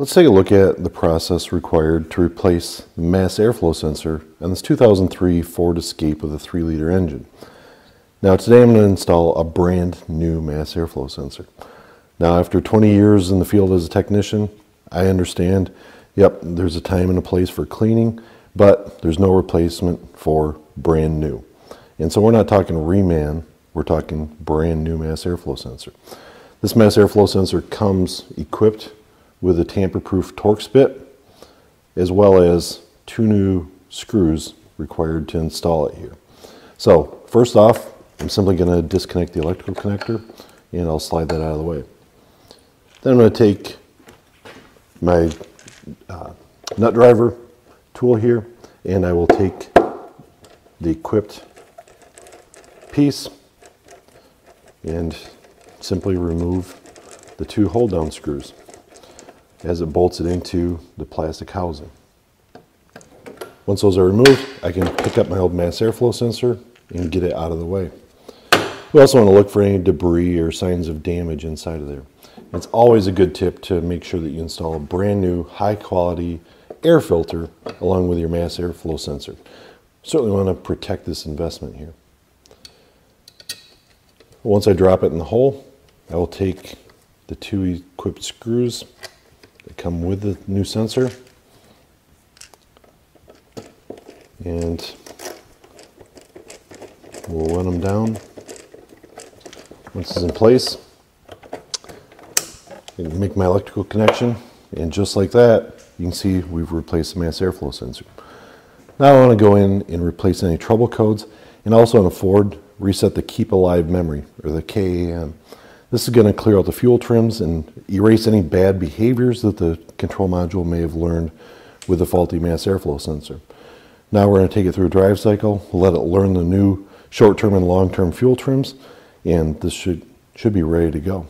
Let's take a look at the process required to replace the mass airflow sensor on this 2003 Ford Escape with a 3 liter engine. Now today I'm going to install a brand new mass airflow sensor. Now after 20 years in the field as a technician, I understand, yep, there's a time and a place for cleaning, but there's no replacement for brand new. And so we're not talking reman, we're talking brand new mass airflow sensor. This mass airflow sensor comes equipped with a tamper-proof Torx bit, as well as two new screws required to install it here. So first off, I'm simply going to disconnect the electrical connector and I'll slide that out of the way. Then I'm going to take my uh, nut driver tool here and I will take the equipped piece and simply remove the two hold down screws as it bolts it into the plastic housing. Once those are removed, I can pick up my old mass airflow sensor and get it out of the way. We also want to look for any debris or signs of damage inside of there. It's always a good tip to make sure that you install a brand new high quality air filter along with your mass airflow sensor. Certainly want to protect this investment here. Once I drop it in the hole, I will take the two equipped screws that come with the new sensor and we'll run them down. Once it's in place, make my electrical connection and just like that, you can see we've replaced the mass airflow sensor. Now I want to go in and replace any trouble codes and also on a Ford reset the keep alive memory or the KAM. This is going to clear out the fuel trims and erase any bad behaviors that the control module may have learned with the faulty mass airflow sensor. Now we're going to take it through a drive cycle, let it learn the new short-term and long-term fuel trims, and this should, should be ready to go.